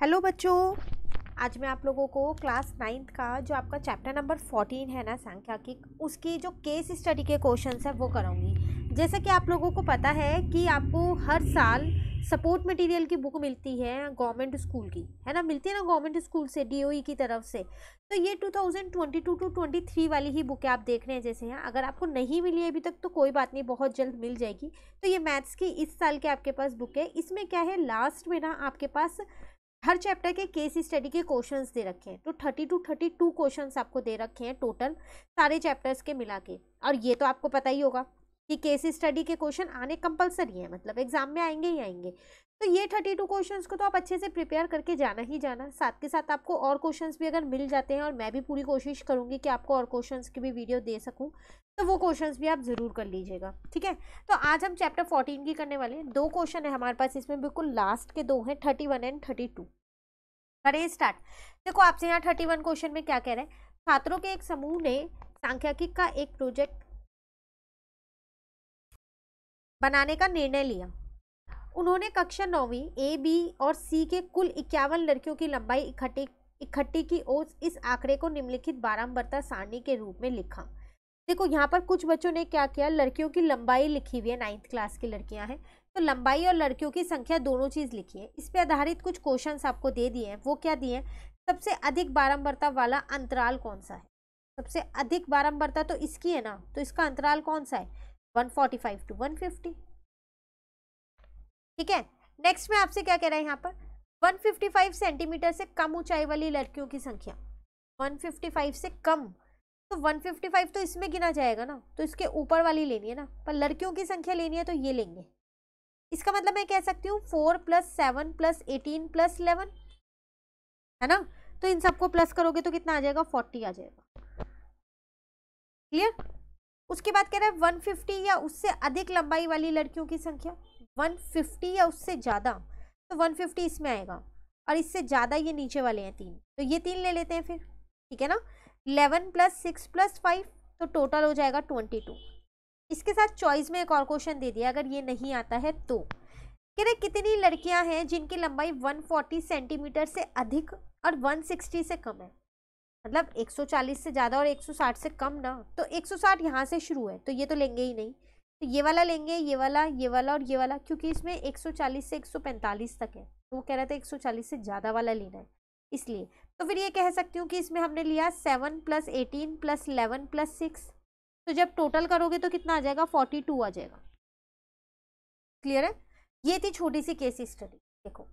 Hello बच्चों, आज मैं आप लोगों को क्लास नाइन्थ का जो आपका चैप्टर नंबर फोर्टीन है ना सांख्यिकी उसकी जो केस स्टडी के क्वेश्चंस है वो कराऊँगी। जैसे कि आप लोगों को पता है कि आपको हर साल सपोर्ट मटेरियल की बुक मिलती है गवर्नमेंट स्कूल की, है ना? मिलती है ना गवर्नमेंट स्कूल से डीओई की तरफ़ से। तो ये 2022 टू 23 वाली ही बुक आप देख रहे हैं जैसे हैं अगर आपको नहीं मिली अभी तक तो कोई बात नहीं, बहुत जल्द मिल जाएगी। तो ये मैथ्स की इस साल के आपके पास बुक है। इसमें क्या है लास्ट में ना आपके पास हर चैप्टर के केस स्टडी के क्वेश्चंस दे रखे हैं। तो thirty two thirty two question आपको दे रखे हैं टोटल सारे चैप्टर्स के मिला के। और ये तो आपको पता ही होगा कि केस स्टडी के क्वेश्चन आने कंपलसरी है मतलब एग्ज़ाम में आएँगे ही आएँगे। तो ये थर्टी टू क्वेश्चन को तो आप अच्छे से प्रिपेयर करके जाना ही जाना। साथ के साथ आपको और क्वेश्चन भी अगर मिल जाते हैं और मैं भी पूरी कोशिश करूँगी कि आपको और क्वेश्चन की भी वीडियो दे सकूँ तो वो क्वेश्चन भी आप ज़रूर कर लीजिएगा, ठीक है? तो आज हम चैप्टर फोर्टीन की करने वाले हैं। दो क्वेश्चन है हमारे पास, इसमें बिल्कुल लास्ट के दो हैं thirty one and thirty two करें स्टार्ट देखो, आपसे यहाँ थर्टी वन क्वेश्चन में क्या कह रहे हैं? छात्रों के एक समूह ने सांख्यिकी का एक प्रोजेक्ट बनाने का निर्णय लिया। उन्होंने कक्षा नौवीं ए बी और सी के कुल इक्यावन लड़कियों की लंबाई इकट्ठी इकट्ठी की ओर इस आंकड़े को निम्नलिखित बारंबारता सारणी के रूप में लिखा। देखो, यहाँ पर कुछ बच्चों ने क्या किया? लड़कियों की लंबाई लिखी हुई है नाइन्थ क्लास की लड़कियाँ हैं। तो लंबाई और लड़कियों की संख्या दोनों चीज़ लिखी है। इस पर आधारित कुछ क्वेश्चन आपको दे दिए हैं। वो क्या दिए हैं? सबसे अधिक बारंबारता वाला अंतराल कौन सा है? सबसे अधिक बारंबारता तो इसकी है ना? तो इसका अंतराल कौन सा है? 145 टू 150 ठीक है? नेक्स्ट में आपसे क्या कह रहा है यहाँ पर? 155 सेंटीमीटर से कम ऊंचाई वाली लड़कियों की संख्या। 155 से कम। तो 155 तो इसमें गिना जाएगा ना? तो इसके ऊपर वाली लेनी है ना? पर लड़कियों की संख्या लेनी है तो ये लेंगे। इसका मतलब मैं कह सकती हूँ four plus seven plus eighteen plus eleven है ना? तो इन सबको प्लस करोगे तो कितना आ जाएगा? फोर्टी आ जाएगा। क्लियर उसके बाद कह रहा है वन फिफ्टी या उससे अधिक लंबाई वाली लड़कियों की संख्या। 150 या उससे ज़्यादा। तो 150 इसमें आएगा। और इससे ज़्यादा ये नीचे वाले हैं तीन। तो ये तीन ले लेते हैं फिर। ठीक है ना? 11 प्लस सिक्स प्लस फाइव तो टोटल हो जाएगा 22 इसके साथ चॉइस में एक और क्वेश्चन दे दिया, अगर ये नहीं आता है तो। कह रहे, कितनी लड़कियाँ हैं जिनकी लंबाई 140 सेंटीमीटर से अधिक और 160 से कम है? मतलब 140 से ज़्यादा और 160 से कम ना तो 160 यहाँ से शुरू है तो ये तो लेंगे ही नहीं। तो ये वाला लेंगे, ये वाला ये वाला और ये वाला, क्योंकि इसमें 140 से 145 तक है। तो वो कह रहे थे 140 से ज़्यादा वाला लेना है, इसलिए। तो फिर ये कह सकती हूँ कि इसमें हमने लिया seven plus eighteen plus eleven plus six तो जब टोटल करोगे तो कितना आ जाएगा? फोर्टी टू आ जाएगा। क्लियर है? ये थी छोटी सी केस स्टडी देखो,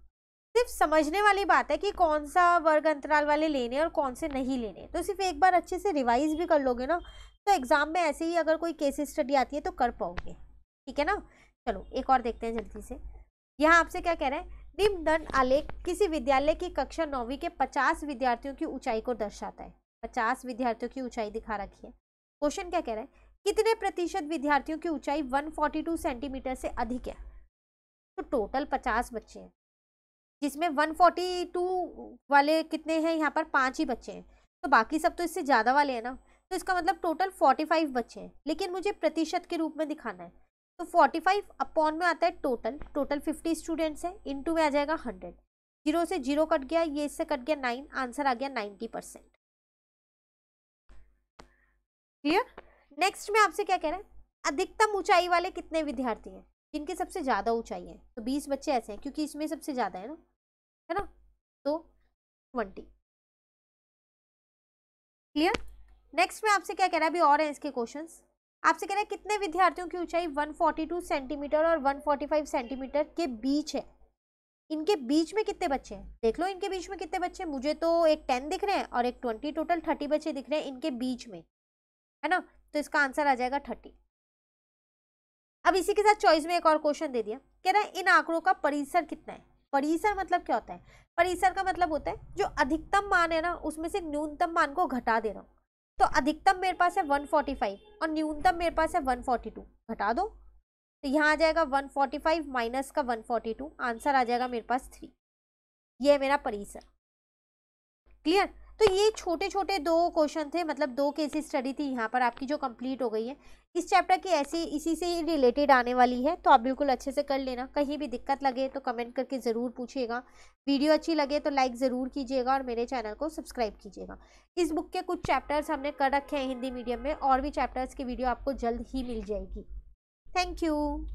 सिर्फ़ समझने वाली बात है कि कौन सा वर्ग अंतराल वाले लेने और कौन से नहीं लेने तो सिर्फ़ एक बार अच्छे से रिवाइज भी कर लोगे ना तो एग्ज़ाम में ऐसे ही अगर कोई केस स्टडी आती है तो कर पाओगे। ठीक है ना? चलो, एक और देखते हैं जल्दी से। यहाँ आपसे क्या कह रहे हैं? निम्न आलेख किसी विद्यालय की कक्षा नौवीं के पचास विद्यार्थियों की ऊंचाई को दर्शाता है। पचास विद्यार्थियों की ऊंचाई दिखा रखी है। क्वेश्चन क्या कह रहा है? कितने प्रतिशत विद्यार्थियों की ऊंचाई 142 सेंटीमीटर से अधिक है? तो टोटल 50 बच्चे हैं। जिसमें 142 वाले कितने हैं? यहाँ पर पाँच ही बच्चे हैं। तो बाकी सब तो इससे ज़्यादा वाले हैं ना? तो इसका मतलब टोटल फोर्टी फाइव बच्चे हैं। लेकिन मुझे प्रतिशत के रूप में दिखाना है। तो फोर्टी फाइव अपॉन में आता है टोटल। टोटल फिफ्टी स्टूडेंट्स है। इंटू में आ जाएगा हंड्रेड। ज़ीरो से ज़ीरो कट गया, ये इससे कट गया नाइन। आंसर आ गया नाइन्टी परसेंट। क्लियर? नेक्स्ट में आपसे क्या कह रहे हैं? अधिकतम ऊंचाई वाले कितने विद्यार्थी हैं? जिनकी सबसे ज़्यादा ऊंचाई है। तो बीस बच्चे ऐसे हैं, क्योंकि इसमें सबसे ज़्यादा है ना? है ना? तो ट्वेंटी क्लियर नेक्स्ट में आपसे क्या कह रहा है? अभी और हैं इसके क्वेश्चंस आपसे कह रहा है कितने विद्यार्थियों की ऊंचाई 142 सेंटीमीटर और 145 सेंटीमीटर के बीच है? इनके बीच में कितने बच्चे हैं? देख लो, इनके बीच में कितने बच्चे मुझे तो एक टेन दिख रहे हैं और एक ट्वेंटी टोटल थर्टी बच्चे दिख रहे हैं इनके बीच में। है ना? तो इसका आंसर आ जाएगा थर्टी अब इसी के साथ चॉइस में एक और क्वेश्चन दे दिया। कह रहा है, इन आंकड़ों का परिसर कितना है? परिसर मतलब क्या होता है? परिसर का मतलब होता है, जो अधिकतम मान है ना, उसमें से न्यूनतम मान को घटा दे रहा हूँ। तो अधिकतम मेरे पास है 145 और न्यूनतम मेरे पास है 142 घटा दो। तो यहाँ आ जाएगा 145 माइनस का 142 आंसर आ जाएगा मेरे पास थ्री ये है मेरा परिसर। क्लियर तो ये छोटे छोटे दो क्वेश्चन थे मतलब दो केसेस स्टडी थी यहाँ पर आपकी जो कंप्लीट हो गई है। इस चैप्टर की ऐसी, इसी से ही रिलेटेड आने वाली है तो आप बिल्कुल अच्छे से कर लेना। कहीं भी दिक्कत लगे तो कमेंट करके ज़रूर पूछिएगा। वीडियो अच्छी लगे तो लाइक ज़रूर कीजिएगा और मेरे चैनल को सब्सक्राइब कीजिएगा। इस बुक के कुछ चैप्टर्स हमने कर रखे हैं हिंदी मीडियम में, और भी चैप्टर्स की वीडियो आपको जल्द ही मिल जाएगी। Thank you